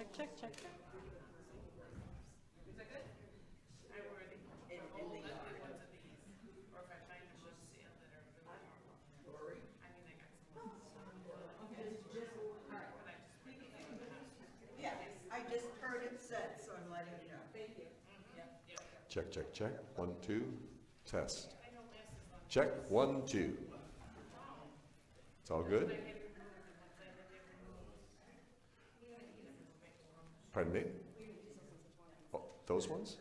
check, check, check, check. Is that good? I'm ready. Yes, I just heard it said, so I'm letting you know. Thank you. Check, check, check. One, two, test. Check, one, two. It's all good? Pardon me? Oh, those ones?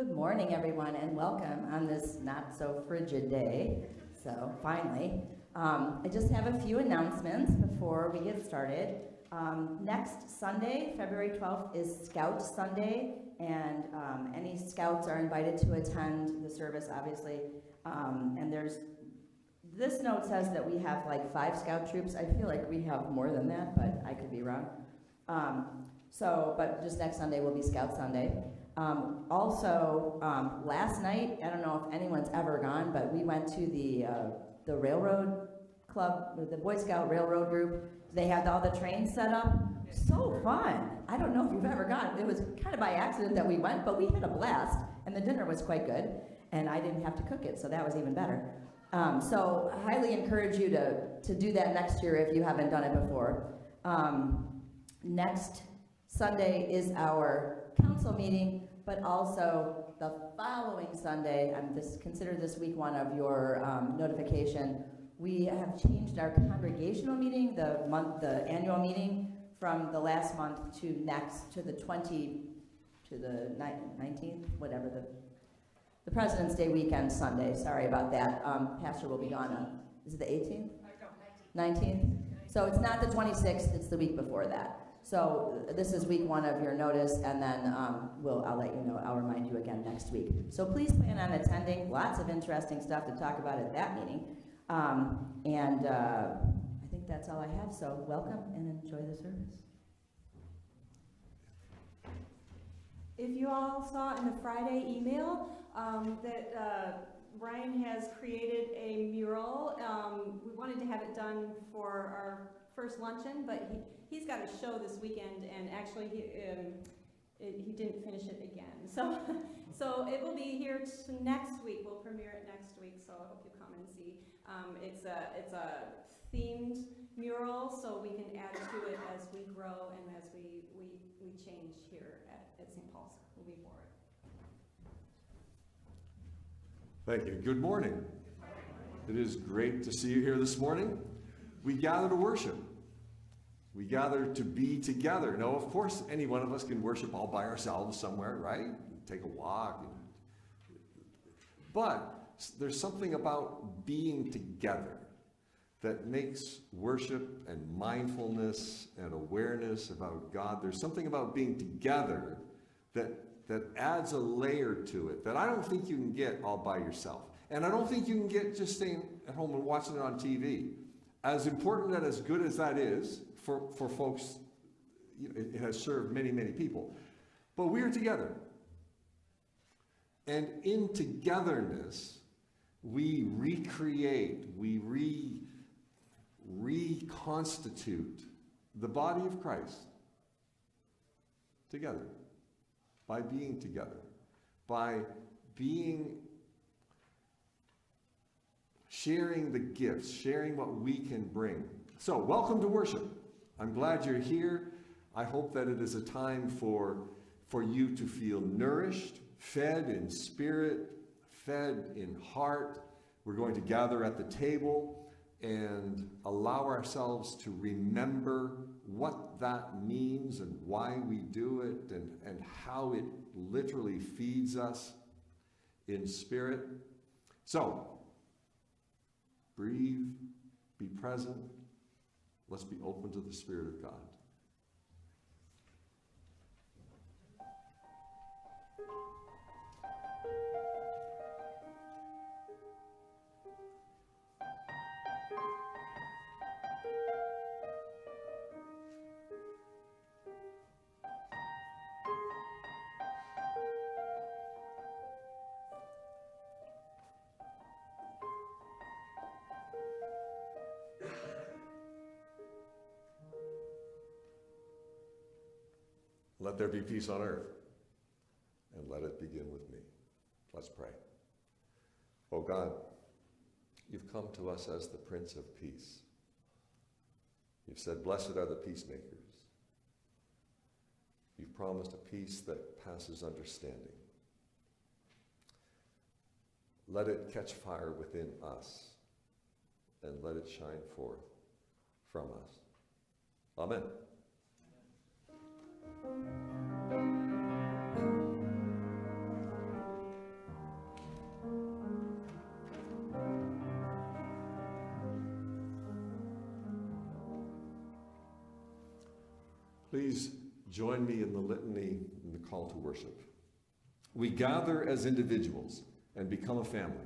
Good morning, everyone, and welcome on this not so frigid day. So, finally, um, I just have a few announcements before we get started. Um, next Sunday, February 12th, is Scout Sunday, and um, any scouts are invited to attend the service, obviously. Um, and there's this note says that we have like five scout troops. I feel like we have more than that, but I could be wrong. Um, so, but just next Sunday will be Scout Sunday. Um, also, um, last night, I don't know if anyone's ever gone, but we went to the, uh, the railroad club, the Boy Scout Railroad group. They had all the trains set up. So fun. I don't know if you've ever gone. It was kind of by accident that we went, but we had a blast, and the dinner was quite good, and I didn't have to cook it, so that was even better. Um, so I highly encourage you to, to do that next year if you haven't done it before. Um, next Sunday is our council meeting, but also the following Sunday, I'm just consider this week one of your um, notification. We have changed our congregational meeting, the month, the annual meeting, from the last month to next to the 20 to the 19th, whatever the the President's Day weekend Sunday. Sorry about that. Um, Pastor will be gone on. Is it the 18th? 19th. So it's not the 26th. It's the week before that. So this is week one of your notice, and then um, we'll, I'll let you know. I'll remind you again next week. So please plan on attending. Lots of interesting stuff to talk about at that meeting. Um, and uh, I think that's all I have. So welcome and enjoy the service. If you all saw in the Friday email um, that uh, Ryan has created a mural, um, we wanted to have it done for our first luncheon, but he, he's got a show this weekend, and actually he, um, it, he didn't finish it again. So, so it will be here next week. We'll premiere it next week. So I hope you come and see. Um, it's a it's a themed mural, so we can add to it as we grow and as we we, we change here at, at St. Paul's moving forward. Thank you. Good morning. It is great to see you here this morning. We gather to worship. We gather to be together. Now, of course, any one of us can worship all by ourselves somewhere, right? Take a walk. But there's something about being together that makes worship and mindfulness and awareness about God. There's something about being together that, that adds a layer to it that I don't think you can get all by yourself. And I don't think you can get just staying at home and watching it on TV. As important and as good as that is for, for folks, you know, it, it has served many, many people. But we are together. And in togetherness, we recreate, we re, reconstitute the body of Christ together by being together, by being sharing the gifts, sharing what we can bring. So, welcome to worship. I'm glad you're here. I hope that it is a time for, for you to feel nourished, fed in spirit, fed in heart. We're going to gather at the table and allow ourselves to remember what that means and why we do it and, and how it literally feeds us in spirit. So, breathe, be present. Let's be open to the Spirit of God. Let there be peace on earth, and let it begin with me. Let's pray. Oh God, you've come to us as the Prince of Peace. You've said, Blessed are the peacemakers. You've promised a peace that passes understanding. Let it catch fire within us, and let it shine forth from us. Amen. Join me in the litany and the call to worship. We gather as individuals and become a family.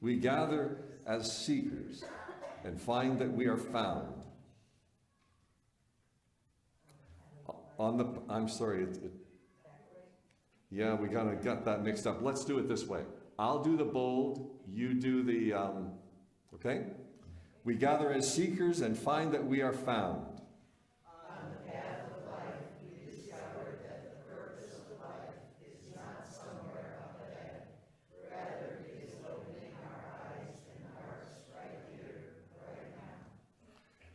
We gather as seekers and find that we are found. On the, I'm sorry, it, it, yeah, we gotta get that mixed up. Let's do it this way. I'll do the bold, you do the, um, okay? We gather as seekers and find that we are found.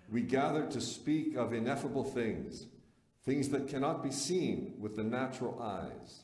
We gather to speak of ineffable things, things that cannot be seen with the natural eyes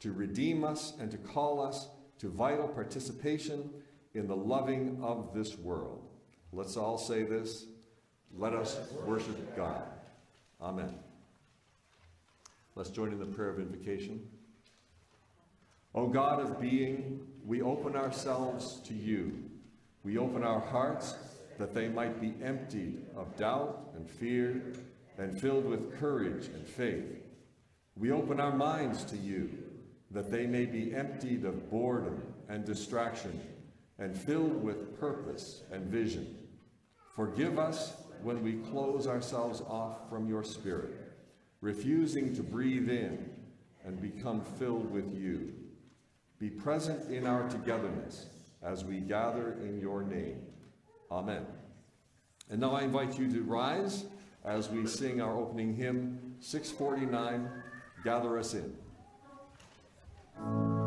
to redeem us and to call us to vital participation in the loving of this world. Let's all say this. Let us worship God. Amen. Let's join in the prayer of invocation. O God of being, we open ourselves to you. We open our hearts that they might be emptied of doubt and fear and filled with courage and faith. We open our minds to you that they may be emptied of boredom and distraction and filled with purpose and vision. Forgive us when we close ourselves off from your spirit, refusing to breathe in and become filled with you. Be present in our togetherness as we gather in your name. Amen. And now I invite you to rise as we sing our opening hymn, 649, Gather Us In. Thank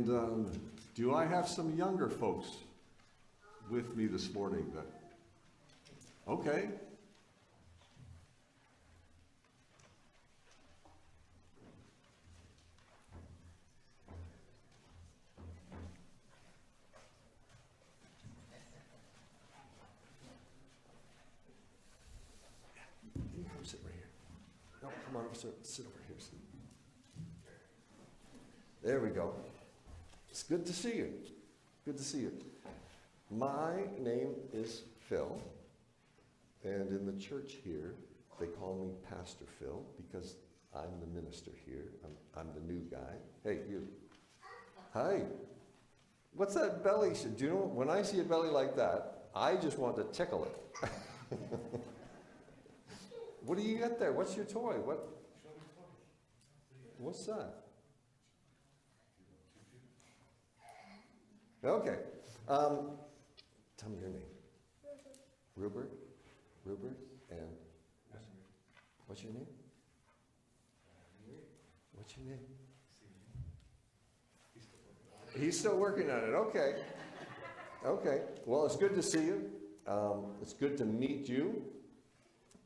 And um, do I have some younger folks with me this morning? That, okay. Sit right here. Come on, sit, sit over here. There we go. Good to see you. Good to see you. My name is Phil, and in the church here, they call me Pastor Phil because I'm the minister here. I'm, I'm the new guy. Hey, you. Hi. What's that belly? Do you know, when I see a belly like that, I just want to tickle it. what do you got there? What's your toy? What? What's that? Okay. Um, tell me your name. Rupert? Rupert? And what's your name? What's your name? He's still working on it. Okay. Okay. Well, it's good to see you. Um, it's good to meet you.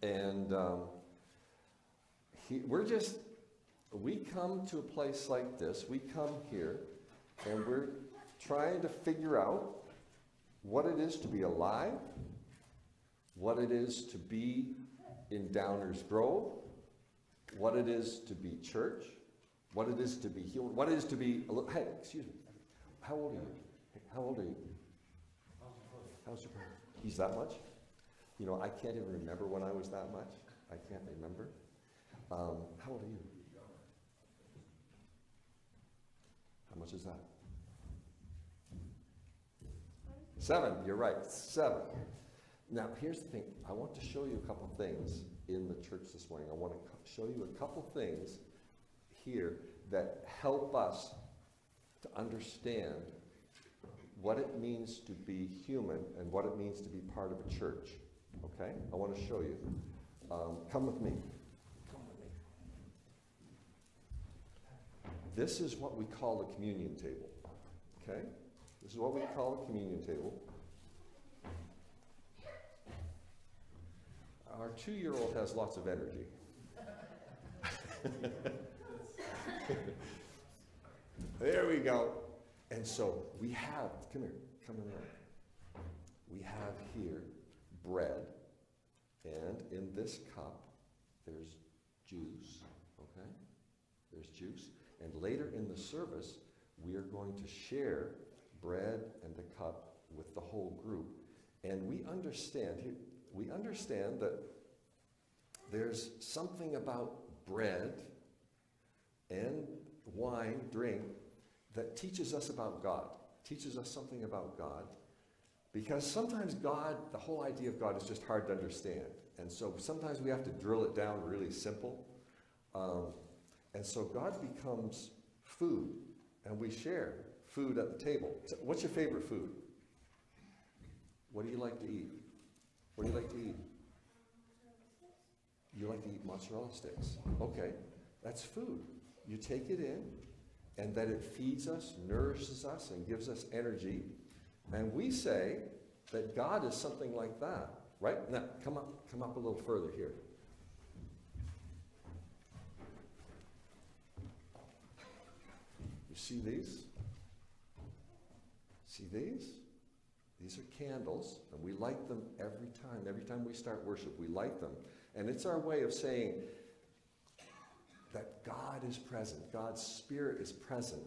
And um, he, we're just, we come to a place like this. We come here and we're trying to figure out what it is to be alive, what it is to be in Downers Grove, what it is to be church, what it is to be healed, what it is to be, hey, excuse me, how old are you? How old are you? How's your brother? He's that much? You know, I can't even remember when I was that much. I can't remember. Um, how old are you? How much is that? Seven, you're right, seven. Now, here's the thing. I want to show you a couple things in the church this morning. I want to show you a couple things here that help us to understand what it means to be human and what it means to be part of a church. Okay? I want to show you. Um, come with me. Come with me. This is what we call the communion table. Okay? This is what we call the communion table. Our two year old has lots of energy. there we go. And so we have, come here, come in there. We have here bread, and in this cup, there's juice, okay? There's juice. And later in the service, we are going to share bread and the cup with the whole group. And we understand, we understand that there's something about bread and wine, drink, that teaches us about God, teaches us something about God. Because sometimes God, the whole idea of God is just hard to understand. And so sometimes we have to drill it down really simple. Um, and so God becomes food, and we share food at the table. So what's your favorite food? What do you like to eat? What do you like to eat? You like to eat mozzarella sticks. Okay, that's food. You take it in, and that it feeds us, nourishes us, and gives us energy. And we say that God is something like that, right? Now, come up, come up a little further here. You see these? See these? These are candles, and we light them every time. Every time we start worship, we light them. And it's our way of saying that God is present, God's Spirit is present,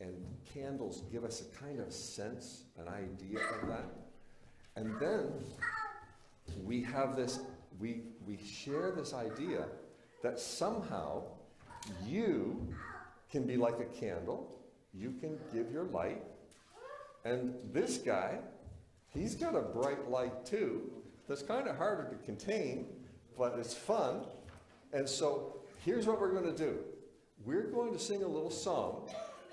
and candles give us a kind of sense, an idea of that. And then we have this, we, we share this idea that somehow you can be like a candle, you can give your light, and this guy, he's got a bright light too that's kind of harder to contain, but it's fun. And so here's what we're going to do we're going to sing a little song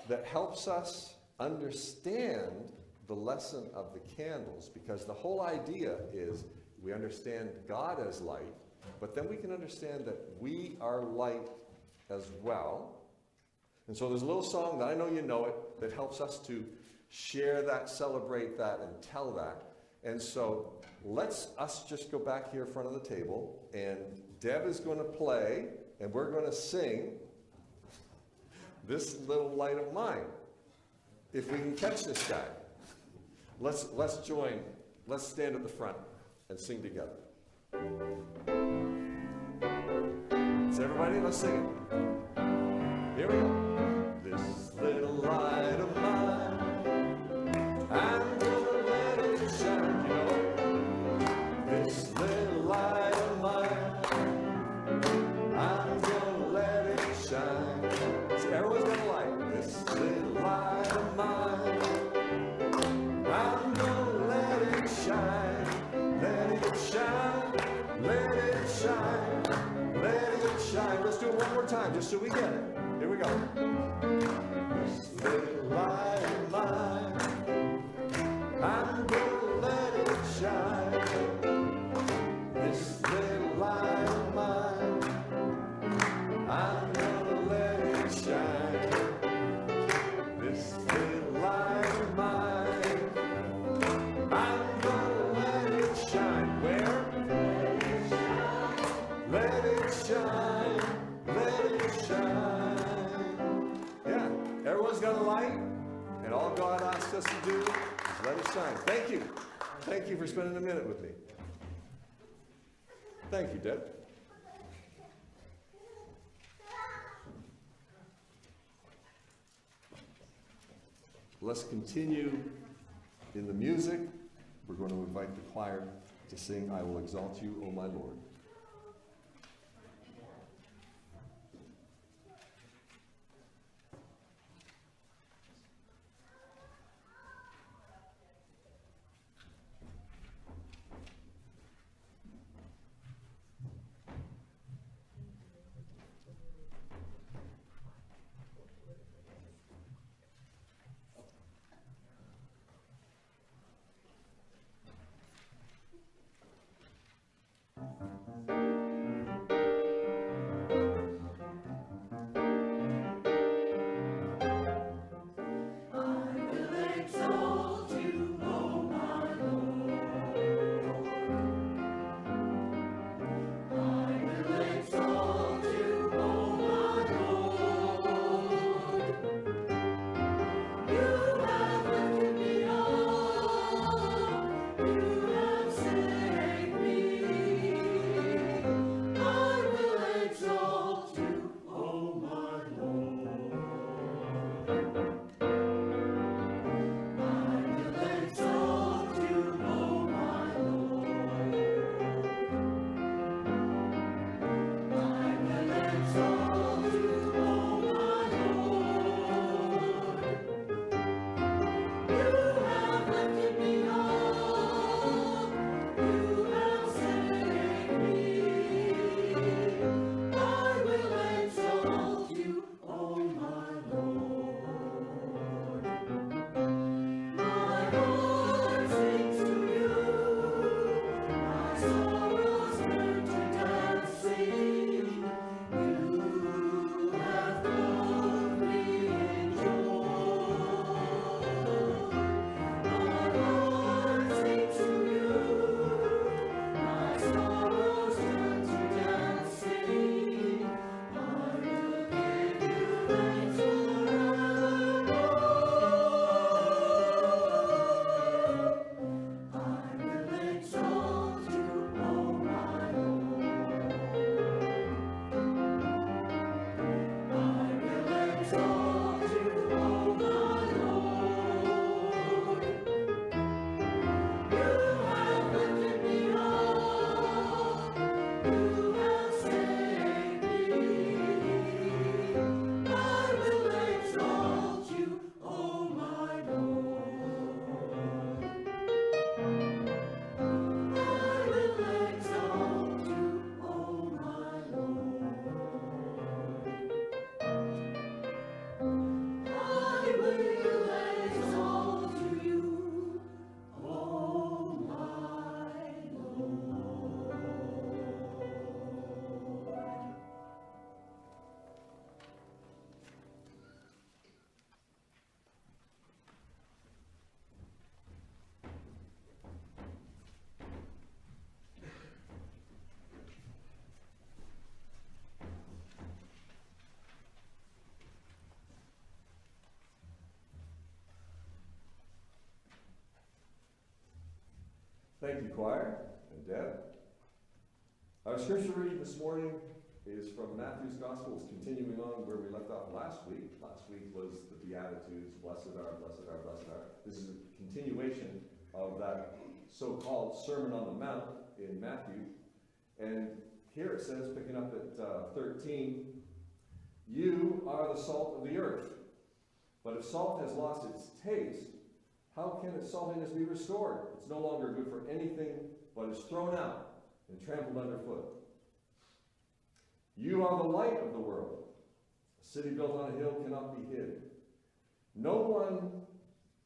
that helps us understand the lesson of the candles because the whole idea is we understand God as light, but then we can understand that we are light as well. And so there's a little song that I know you know it that helps us to share that, celebrate that, and tell that. And so let's us just go back here in front of the table, and Deb is going to play, and we're going to sing this little light of mine. If we can catch this guy, let's let's join. Let's stand at the front and sing together. So everybody, let's sing it. Here we go. Just so we get it. Here we go. Got a light, and all God asks us to do is let it shine. Thank you. Thank you for spending a minute with me. Thank you, Deb. Let's continue in the music. We're going to invite the choir to sing I Will Exalt You, O My Lord. Thank you, choir and Deb. Our scripture reading this morning is from Matthew's Gospel. It's continuing on where we left off last week. Last week was the Beatitudes, blessed are, blessed are, blessed are. This is a continuation of that so-called Sermon on the Mount in Matthew. And here it says, picking up at uh, 13, you are the salt of the earth. But if salt has lost its taste, how can its saltiness be restored? It's no longer good for anything, but is thrown out and trampled underfoot. You are the light of the world. A city built on a hill cannot be hid. No one,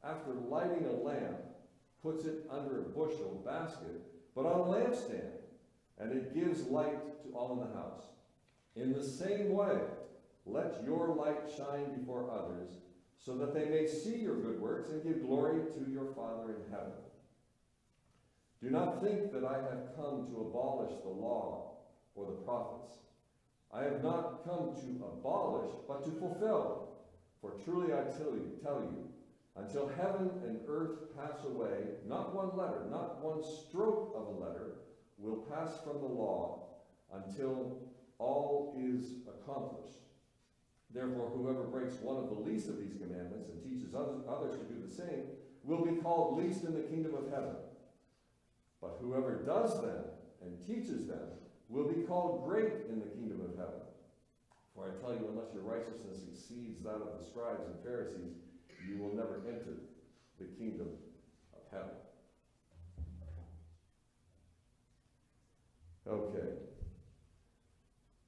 after lighting a lamp, puts it under a bushel basket, but on a lampstand, and it gives light to all in the house. In the same way, let your light shine before others, so that they may see your good works and give glory to your Father in heaven. Do not think that I have come to abolish the law or the prophets. I have not come to abolish, but to fulfill. For truly I tell you, tell you, until heaven and earth pass away, not one letter, not one stroke of a letter will pass from the law until all is accomplished. Therefore, whoever breaks one of the least of these commandments and teaches others, to do the same will be called least in the kingdom of heaven. But whoever does them and teaches them will be called great in the kingdom of heaven. For I tell you, unless your righteousness exceeds that of the scribes and Pharisees, you will never enter the kingdom of heaven. Okay.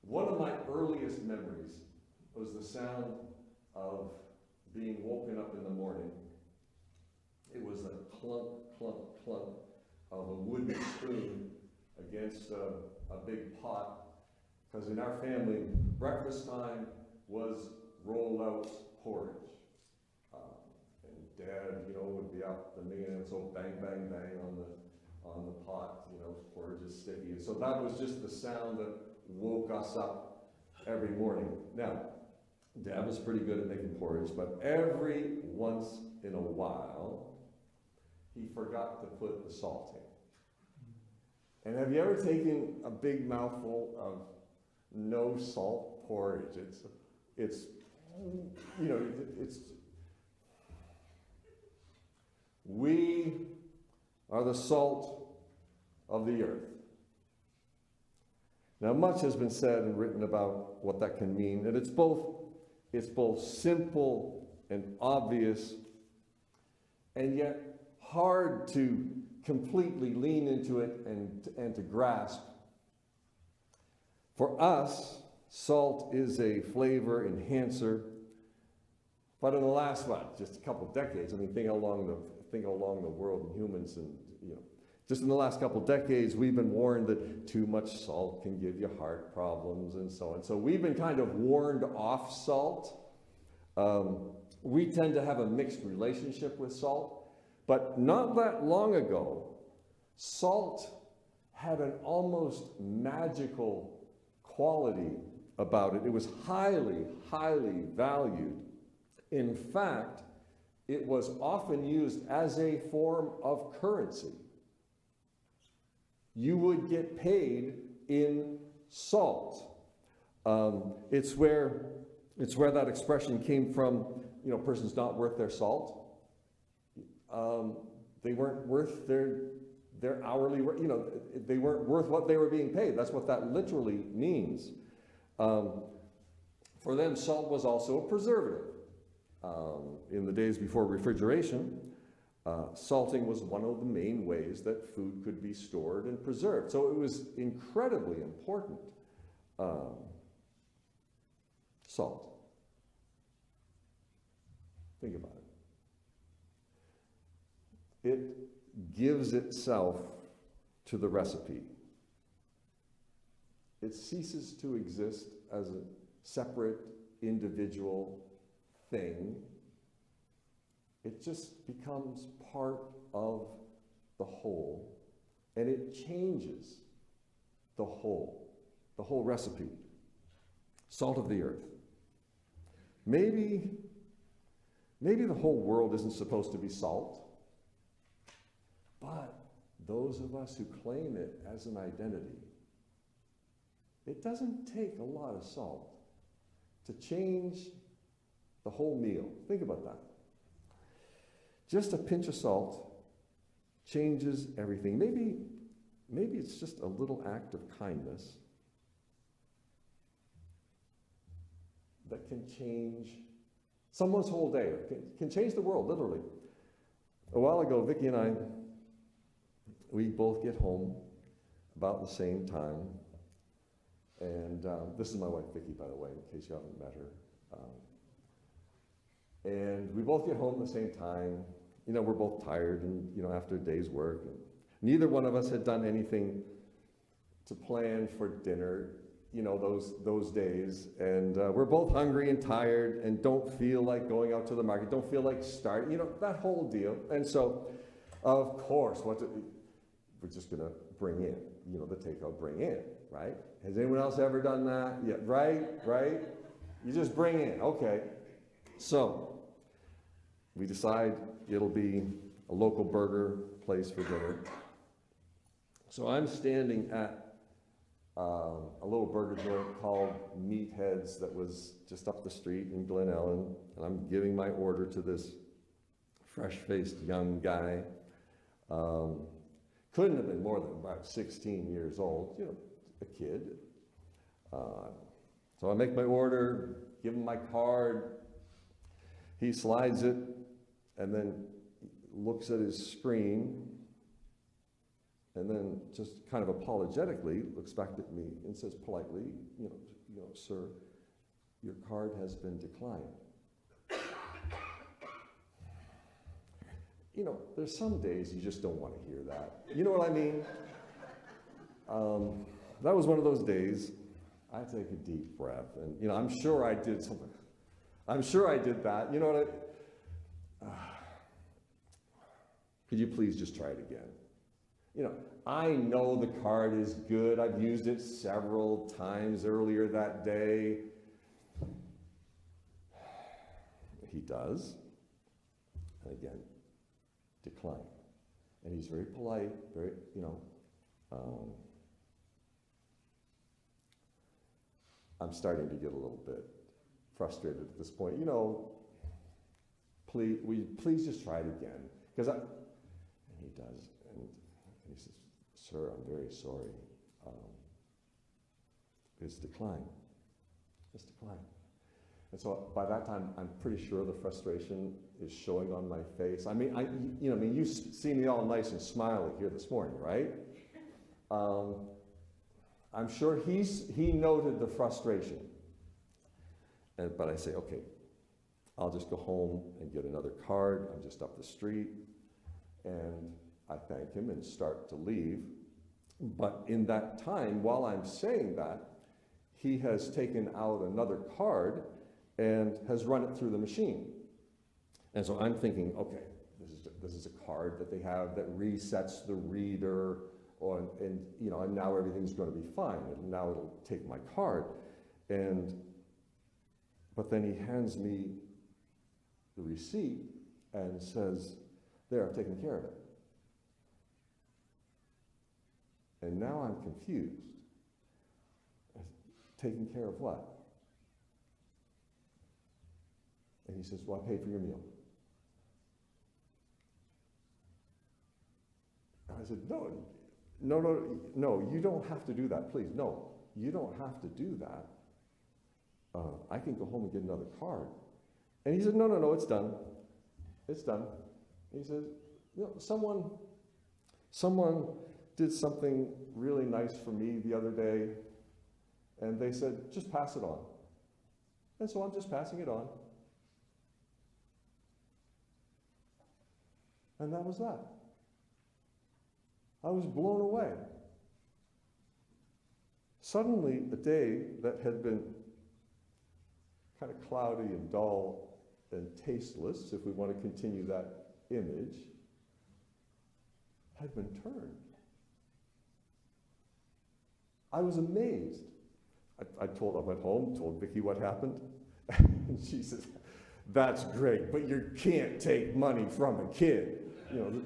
One of my earliest memories was the sound of being woken up in the morning. It was a clunk, clunk, clunk of a wooden spoon against a, a big pot. Because in our family, breakfast time was rolled out porridge. Um, and dad, you know, would be up the main and so bang, bang, bang on the on the pot, you know, porridge is sticky. And so that was just the sound that woke us up every morning. Now, Dad was pretty good at making porridge, but every once in a while, he forgot to put the salt in. And have you ever taken a big mouthful of no salt porridge? It's, it's, you know, it's, we are the salt of the earth. Now, much has been said and written about what that can mean, and it's both, it's both simple and obvious, and yet hard to completely lean into it and, and to grasp. For us, salt is a flavor enhancer, but in the last, what, just a couple decades, I mean, think how long the, think how long the world and humans and, you know, just in the last couple decades, we've been warned that too much salt can give you heart problems and so on. So we've been kind of warned off salt. Um, we tend to have a mixed relationship with salt, but not that long ago, salt had an almost magical quality about it. It was highly, highly valued. In fact, it was often used as a form of currency you would get paid in salt. Um, it's where it's where that expression came from. You know, person's not worth their salt. Um, they weren't worth their their hourly. You know, they weren't worth what they were being paid. That's what that literally means. Um, for them, salt was also a preservative. Um, in the days before refrigeration, uh, salting was one of the main ways that food could be stored and preserved. So it was incredibly important. Um, salt. Think about it. It gives itself to the recipe. It ceases to exist as a separate individual thing it just becomes part of the whole and it changes the whole, the whole recipe. Salt of the earth. Maybe, maybe the whole world isn't supposed to be salt, but those of us who claim it as an identity, it doesn't take a lot of salt to change the whole meal. Think about that. Just a pinch of salt changes everything. Maybe, maybe it's just a little act of kindness that can change someone's whole day, can, can change the world, literally. A while ago, Vicki and I, we both get home about the same time. And um, this is my wife, Vicki, by the way, in case you haven't met her. Um, and we both get home at the same time. You know, we're both tired, and you know, after a day's work, neither one of us had done anything to plan for dinner. You know, those those days, and uh, we're both hungry and tired, and don't feel like going out to the market. Don't feel like starting. You know, that whole deal. And so, of course, what do, we're just gonna bring in. You know, the takeout bring in, right? Has anyone else ever done that? Yeah, right, right. You just bring in. Okay. So we decide it'll be a local burger place for dinner. So I'm standing at uh, a little burger joint called Meatheads that was just up the street in Glen Ellyn, and I'm giving my order to this fresh-faced young guy. Um, couldn't have been more than about 16 years old, you know, a kid. Uh, so I make my order, give him my card. He slides it and then looks at his screen and then just kind of apologetically looks back at me and says politely, you know, you know, sir, your card has been declined. You know, there's some days you just don't want to hear that. You know what I mean? Um, that was one of those days. I take a deep breath, and you know, I'm sure I did something. I'm sure I did that. You know what? I, uh, could you please just try it again? You know, I know the card is good. I've used it several times earlier that day. He does. And again, decline. And he's very polite, very, you know. Um, I'm starting to get a little bit frustrated at this point. You know, please, you please just try it again? Because I, and and, he says, Sir, I'm very sorry. Um, it's declined. It's declined. And so by that time, I'm pretty sure the frustration is showing on my face. I mean, I, you know, I mean, you see me all nice and smiley here this morning, right? Um, I'm sure he's, he noted the frustration. And, but I say, okay, I'll just go home and get another card. I'm just up the street. And I thank him and start to leave. But in that time, while I'm saying that, he has taken out another card and has run it through the machine. And so I'm thinking, okay, this is, this is a card that they have that resets the reader, or, and, you know, and now everything's going to be fine. And now it'll take my card. And, but then he hands me the receipt and says, there, I've taken care of it. And now I'm confused. Taking care of what? And he says, Well, I paid for your meal. And I said, No, no, no, no, you don't have to do that, please. No, you don't have to do that. Uh, I can go home and get another card. And he said, No, no, no, it's done. It's done. He said, You know, someone, someone did something really nice for me the other day, and they said, Just pass it on. And so I'm just passing it on. And that was that. I was blown away. Suddenly, a day that had been kind of cloudy and dull and tasteless, if we want to continue that image, had been turned. I was amazed. I, I told, I went home, told Vicki what happened, and she says, "That's great, but you can't take money from a kid." You know,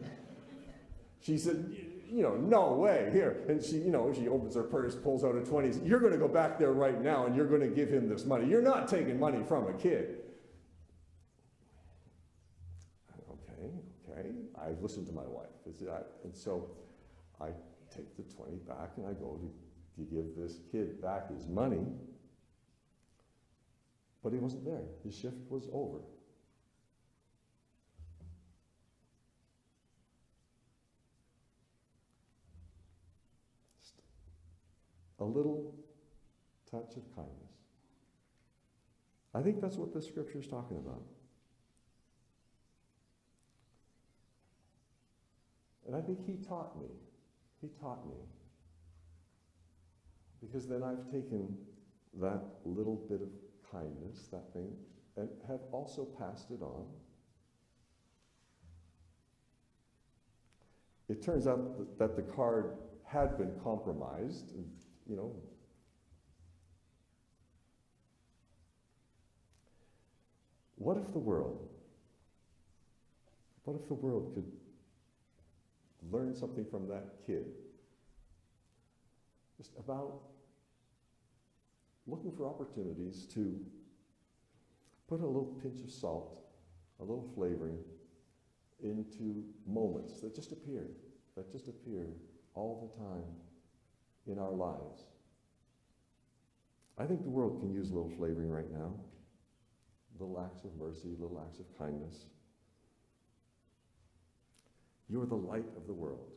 she said, you know, no way, here. And she, you know, she opens her purse, pulls out a 20, you're going to go back there right now and you're going to give him this money. You're not taking money from a kid. Okay, okay. I listened to my wife. And so I take the 20 back and I go to, to give this kid back his money. But he wasn't there. His shift was over. A little touch of kindness. I think that's what the scripture is talking about. And I think he taught me. He taught me. Because then I've taken that little bit of kindness, that thing, and have also passed it on. It turns out that the card had been compromised, you know. What if the world, what if the world could learn something from that kid? Just about looking for opportunities to put a little pinch of salt, a little flavoring into moments that just appear, that just appear all the time in our lives. I think the world can use a little flavoring right now. Little acts of mercy, little acts of kindness. You're the light of the world.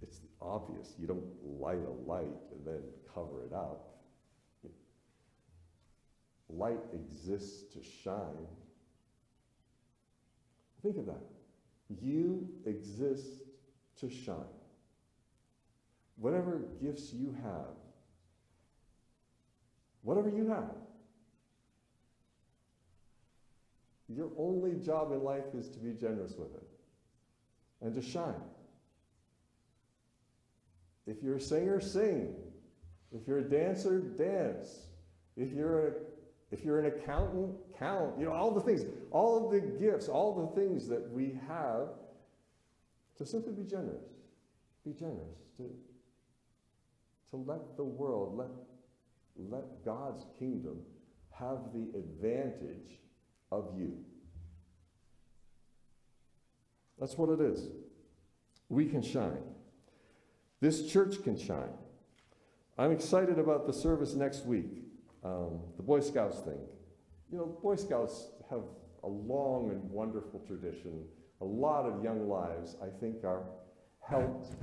It's obvious. You don't light a light and then cover it up. Light exists to shine. Think of that. You exist to shine. Whatever gifts you have, whatever you have, your only job in life is to be generous with it and to shine. If you're a singer, sing. If you're a dancer, dance. If you're a if you're an accountant, count. You know, all the things, all of the gifts, all the things that we have to simply be generous. Be generous. To, to let the world, let, let God's kingdom have the advantage of you. That's what it is. We can shine. This church can shine. I'm excited about the service next week, um, the Boy Scouts thing. You know, Boy Scouts have a long and wonderful tradition. A lot of young lives, I think, are helped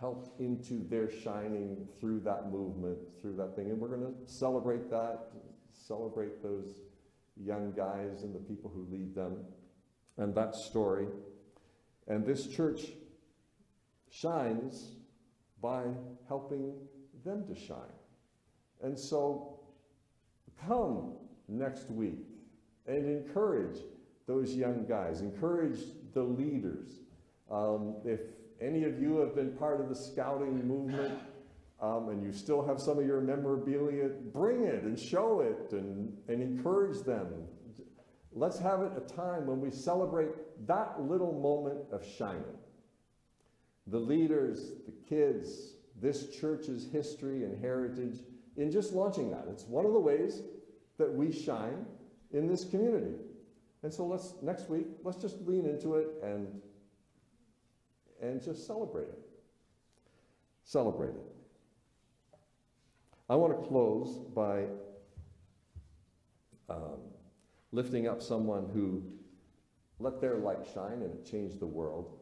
helped into their shining through that movement, through that thing. And we're going to celebrate that, celebrate those young guys and the people who lead them and that story. And this church shines by helping them to shine. And so come next week and encourage those young guys, encourage the leaders. Um, if any of you have been part of the scouting movement um, and you still have some of your memorabilia, bring it and show it and, and encourage them. Let's have it a time when we celebrate that little moment of shining. The leaders, the kids, this church's history and heritage in just launching that. It's one of the ways that we shine in this community. And so let's next week, let's just lean into it and and just celebrate it. Celebrate it. I want to close by um, lifting up someone who let their light shine and it changed the world.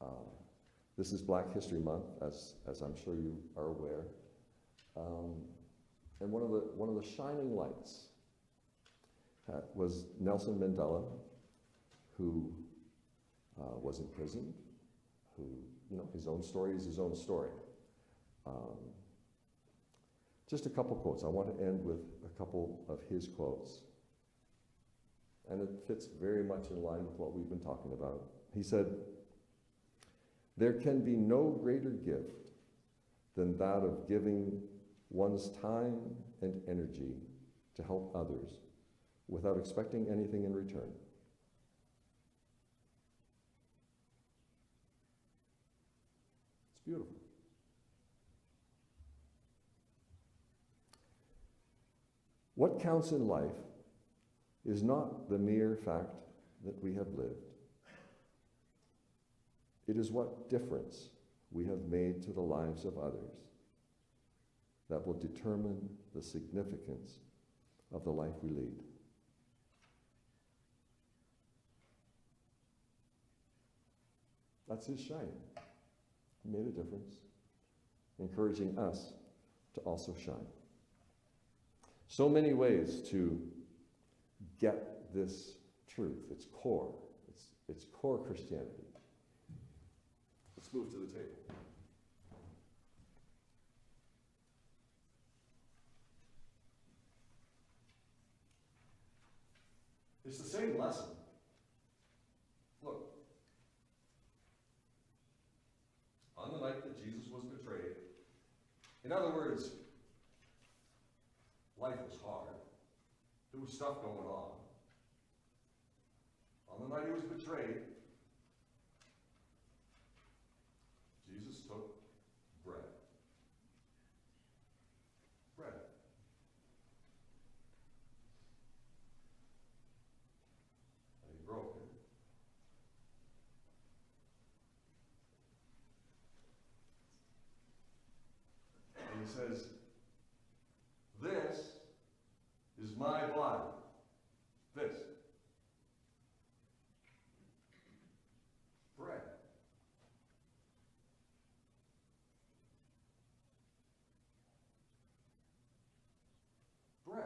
Um, this is Black History Month, as, as I'm sure you are aware. Um, and one of the, one of the shining lights uh, was Nelson Mandela, who uh, was imprisoned, who, you know, his own story is his own story. Um, just a couple quotes. I want to end with a couple of his quotes. And it fits very much in line with what we've been talking about. He said, there can be no greater gift than that of giving one's time and energy to help others without expecting anything in return. It's beautiful. What counts in life is not the mere fact that we have lived, it is what difference we have made to the lives of others that will determine the significance of the life we lead. That's his shine. He made a difference, encouraging us to also shine. So many ways to get this truth. It's core. It's, it's core Christianity. Let's move to the table. It's the same lesson. Look. On the night that Jesus was betrayed, in other words, life was hard. There was stuff going on. On the night he was betrayed, Jesus took bread. Bread. And he broke it. And he says, This is my body. This. Bread. Bread.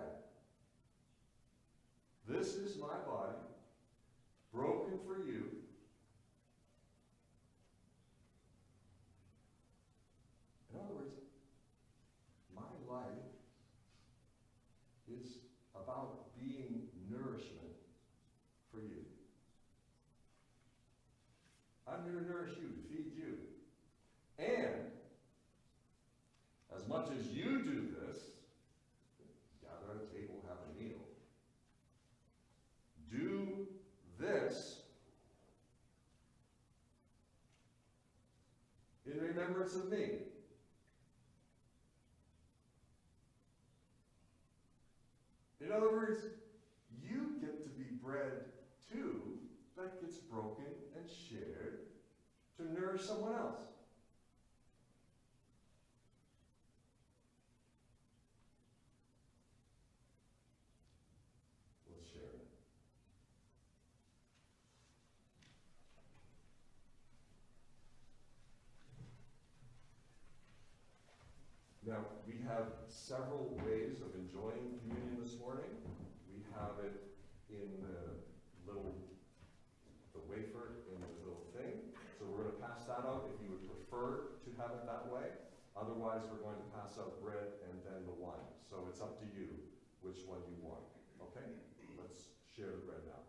This is my body, broken for you. In other words, my life is about being nourishment for you. I'm here to nourish you, to feed you. And as much as you do this, gather at a table, have a meal, do this of me. In other words, you get to be bread too that gets broken and shared to nourish someone else. Let's share it. Now, we have several ways of enjoying communion this morning. We have it in the little, the wafer in the little thing. So we're going to pass that out if you would prefer to have it that way. Otherwise, we're going to pass out bread and then the wine. So it's up to you which one you want. Okay? Let's share the bread now.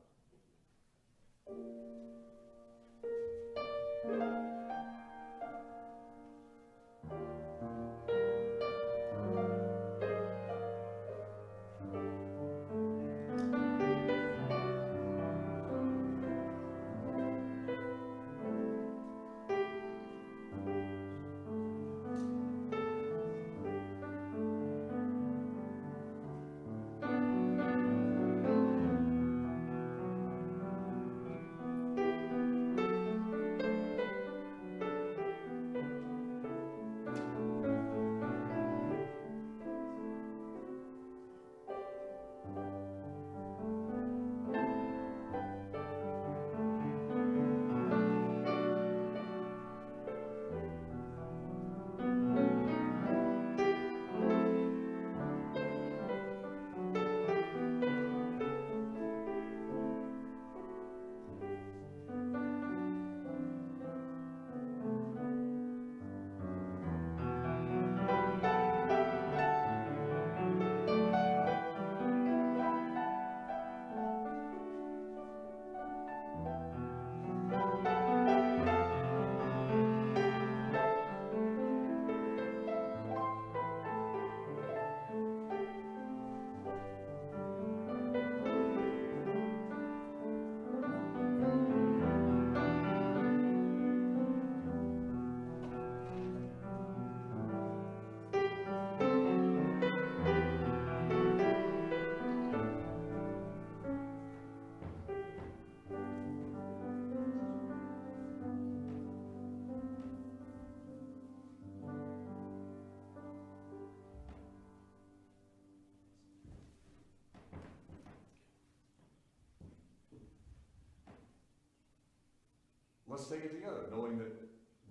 Let's take it together, knowing that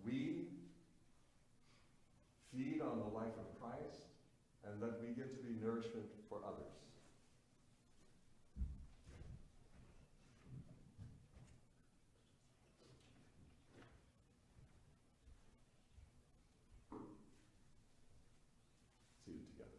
we feed on the life of Christ and that we get to be nourishment for others. Seated together.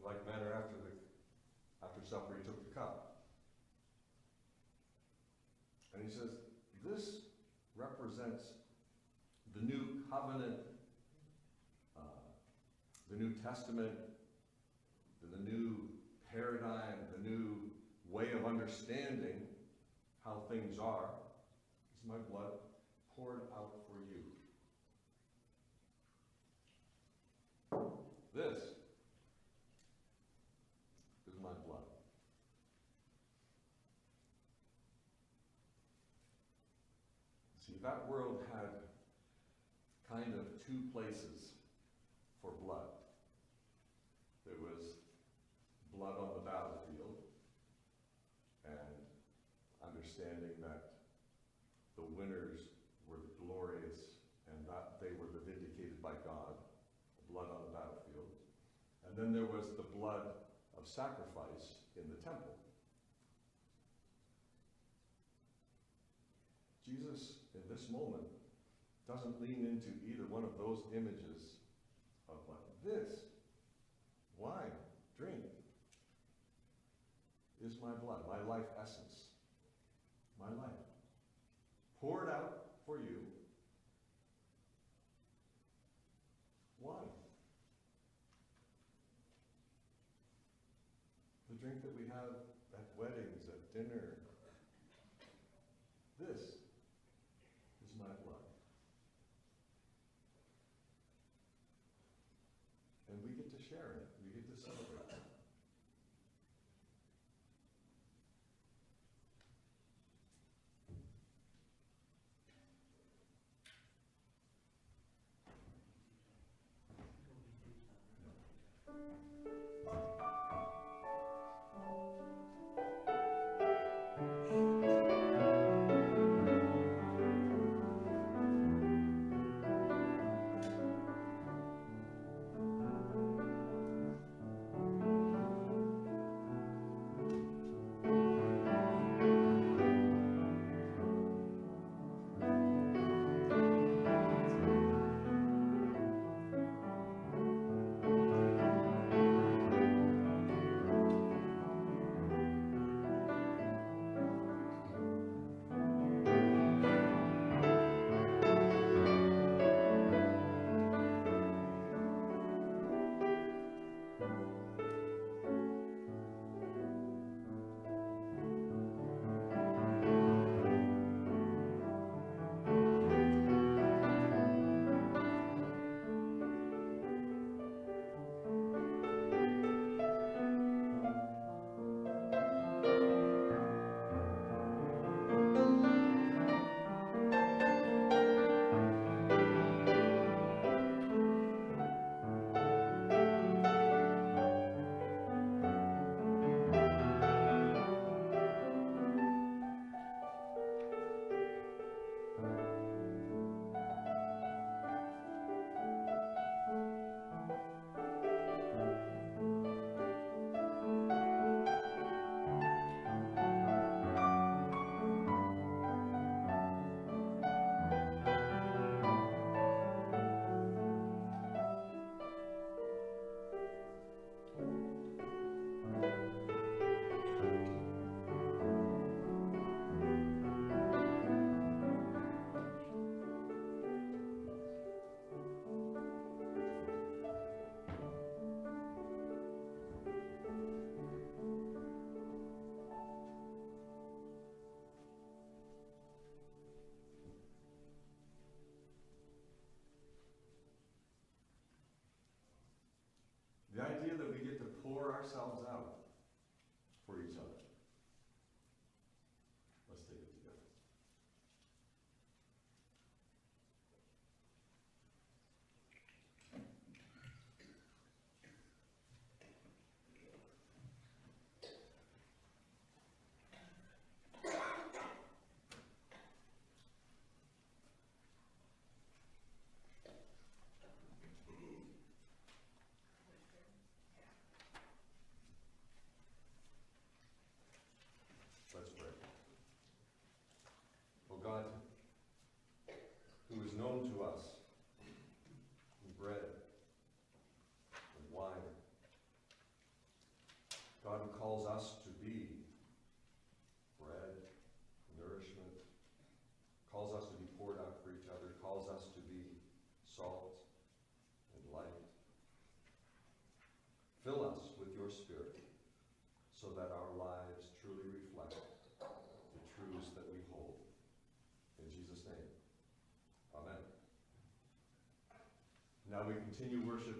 In like manner after the, after supper, he took the cup. And he says, this represents the new covenant, uh, the New Testament, the new paradigm, the new way of understanding how things are. Is my blood poured out for you. This is my blood. See, that world had kind of two places for blood. There was blood on the battlefield, and understanding that the winners were the glorious and that they were the vindicated by God, blood on the battlefield. And then there was the blood of sacrifice in the temple. Jesus, in this moment, doesn't lean into either one of those images of like this wine, drink, my blood, my life essence, my life, poured out ourselves out for each other. Let's take it together. Let's pray. O God, who is known to us in bread and wine, God calls us to be bread, nourishment, calls us to be poured out for each other, calls us to be salt and light. Fill us with your Spirit so that our lives truly reflect the truths that we hold. In Jesus' name, amen. Now we continue worship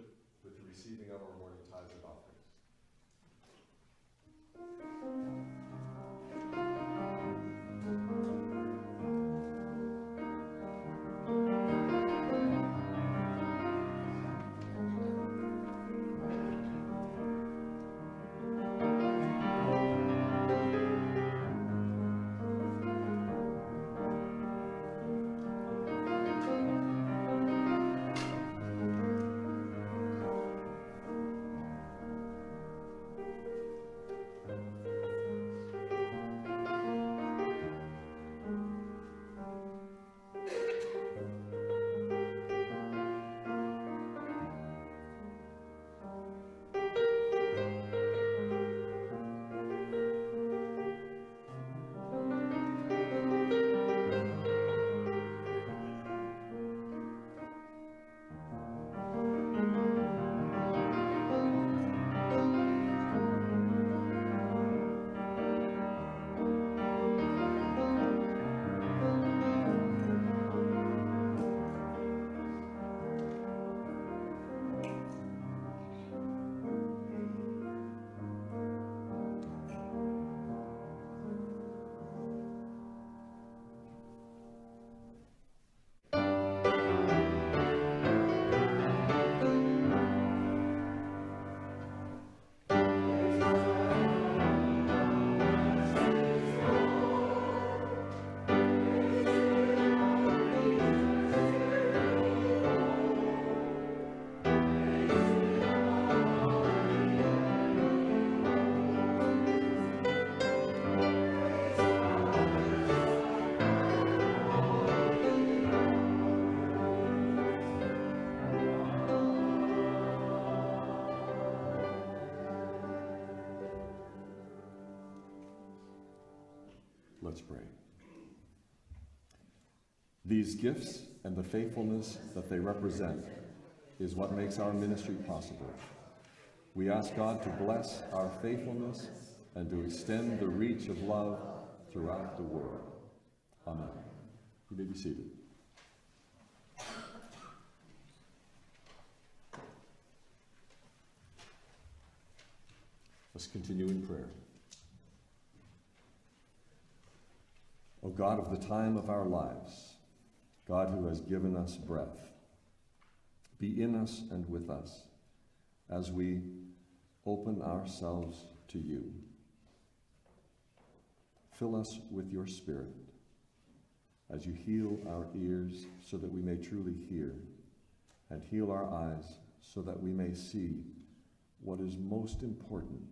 Let's pray. These gifts and the faithfulness that they represent is what makes our ministry possible. We ask God to bless our faithfulness and to extend the reach of love throughout the world. Amen. You may be seated. Let's continue in prayer. O God of the time of our lives, God who has given us breath, be in us and with us as we open ourselves to you. Fill us with your Spirit as you heal our ears so that we may truly hear, and heal our eyes so that we may see what is most important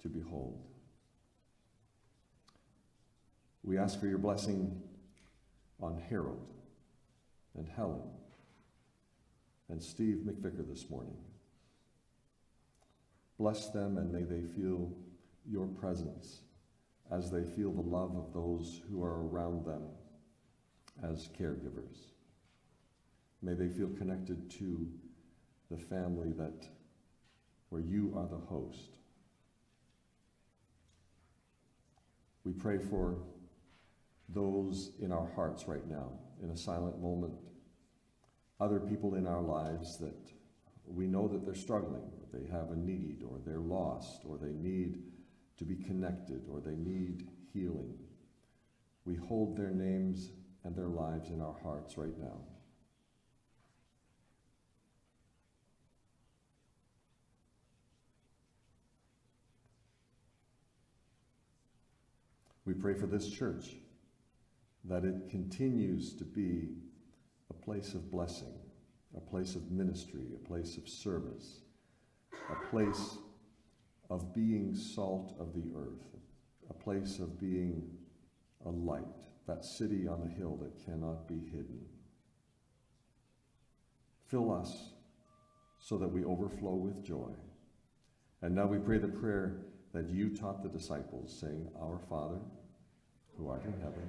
to behold. We ask for your blessing on Harold and Helen and Steve McVicker this morning. Bless them and may they feel your presence as they feel the love of those who are around them as caregivers. May they feel connected to the family that where you are the host. We pray for those in our hearts right now, in a silent moment, other people in our lives that we know that they're struggling, they have a need, or they're lost, or they need to be connected or they need healing. We hold their names and their lives in our hearts right now. We pray for this church that it continues to be a place of blessing, a place of ministry, a place of service, a place of being salt of the earth, a place of being a light, that city on the hill that cannot be hidden. Fill us so that we overflow with joy. And now we pray the prayer that you taught the disciples, saying, Our Father, who art in heaven,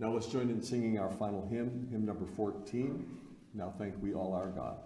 Now let's join in singing our final hymn, hymn number 14. Now thank we all our God.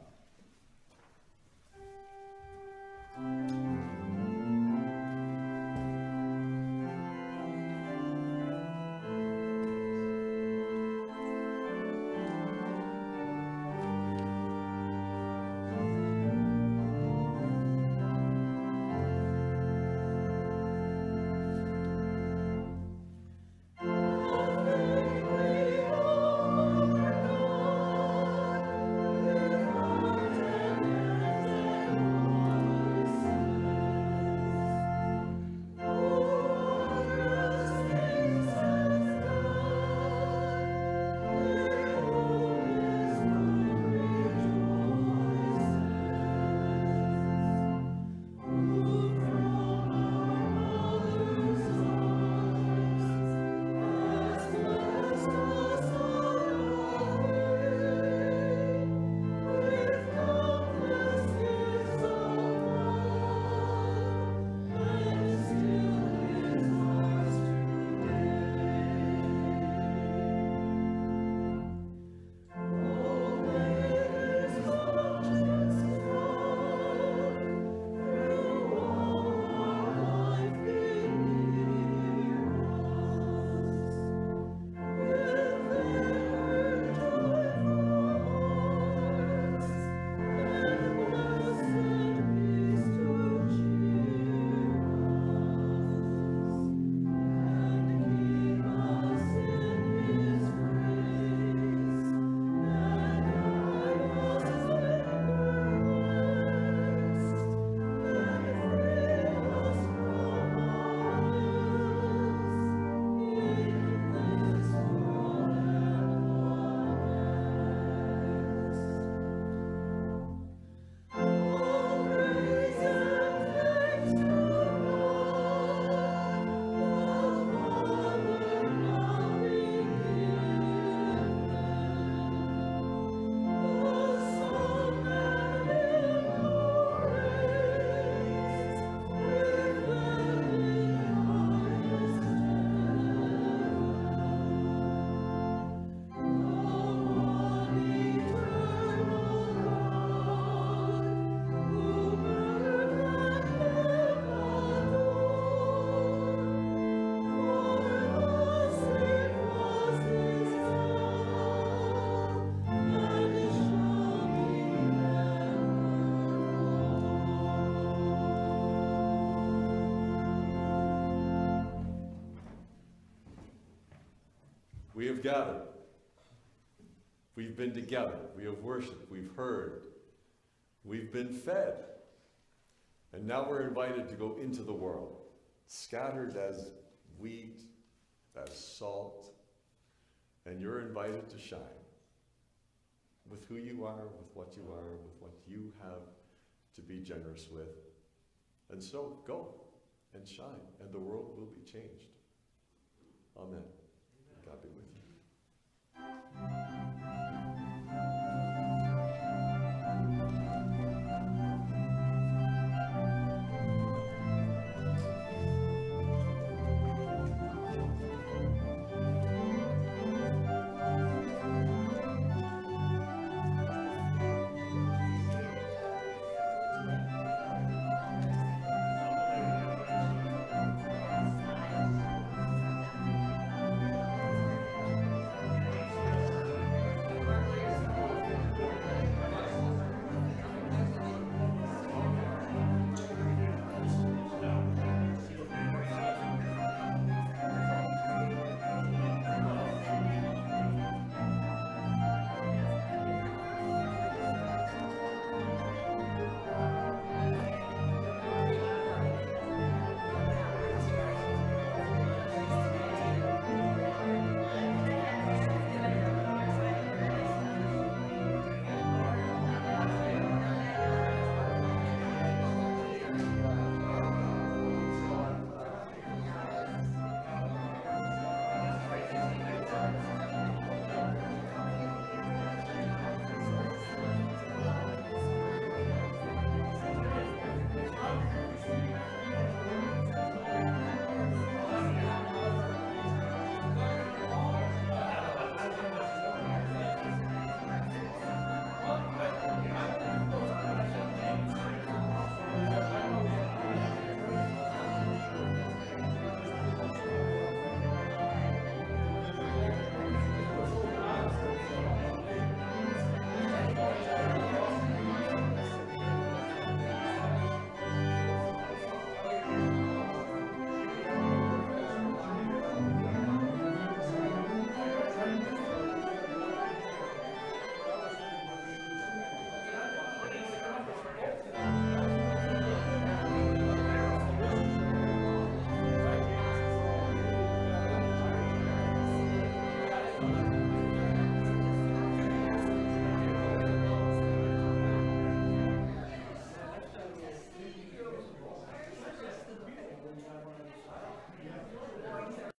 Have gathered. We've been together. We have worshiped. We've heard. We've been fed. And now we're invited to go into the world, scattered as wheat, as salt. And you're invited to shine with who you are, with what you are, with what you have to be generous with. And so go and shine, and the world will be changed. Amen. God be with you. Música